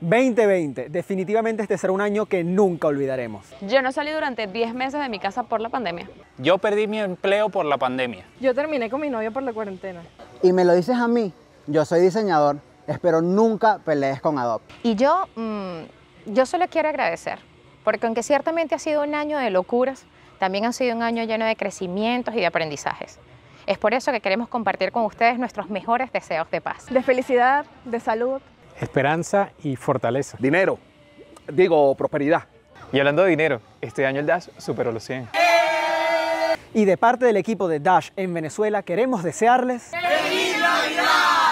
2020, definitivamente este será un año que nunca olvidaremos. Yo no salí durante 10 meses de mi casa por la pandemia. Yo perdí mi empleo por la pandemia. Yo terminé con mi novio por la cuarentena. Y me lo dices a mí, yo soy diseñador, espero nunca pelees con Adobe. Y yo, mm, yo solo quiero agradecer, porque aunque ciertamente ha sido un año de locuras, también ha sido un año lleno de crecimientos y de aprendizajes. Es por eso que queremos compartir con ustedes nuestros mejores deseos de paz. De felicidad, de salud, esperanza y fortaleza. Dinero, digo prosperidad. Y hablando de dinero, este año el Dash superó los 100. Y de parte del equipo de Dash en Venezuela queremos desearles... ¡Feliz Navidad!